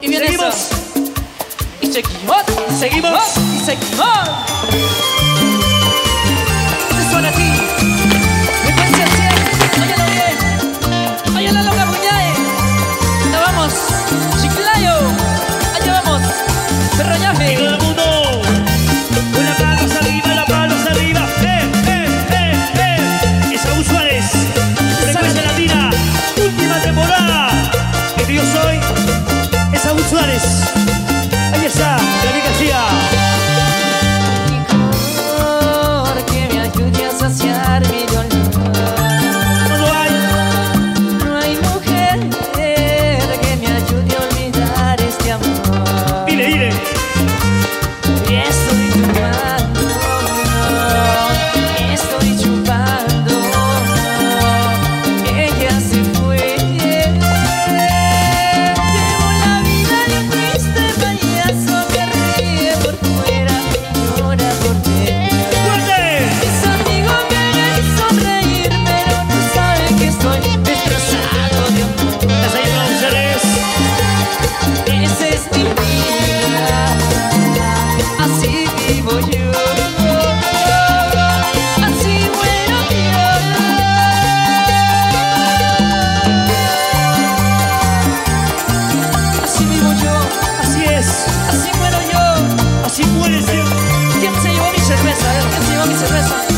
Y viene seguimos. Y seguimos, y seguimos, y seguimos. Suárez. Vamos a cerveza.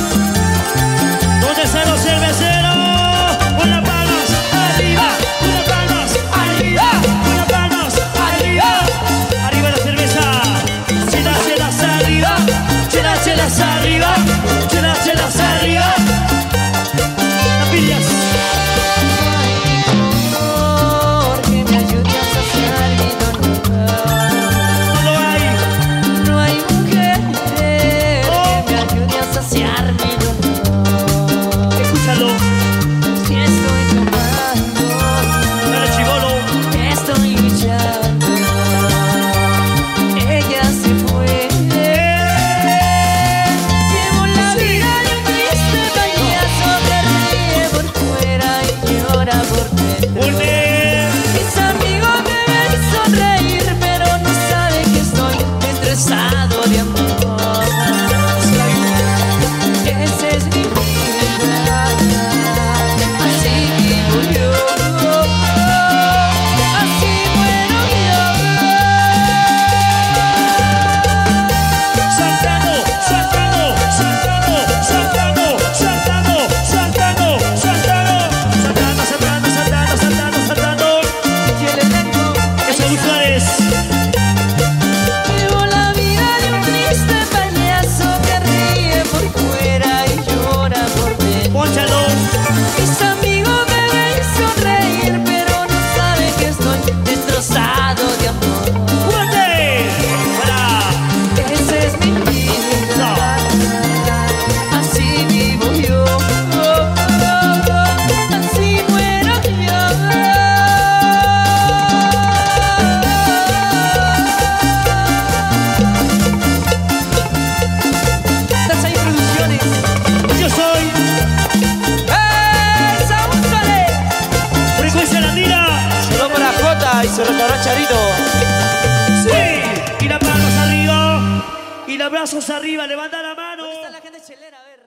tanto de amor. su Charito. Sí, y las manos arriba, y los brazos arriba, levanta la mano. ¿Dónde está la gente chelera? A ver.